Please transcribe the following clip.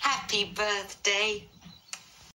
Happy birthday.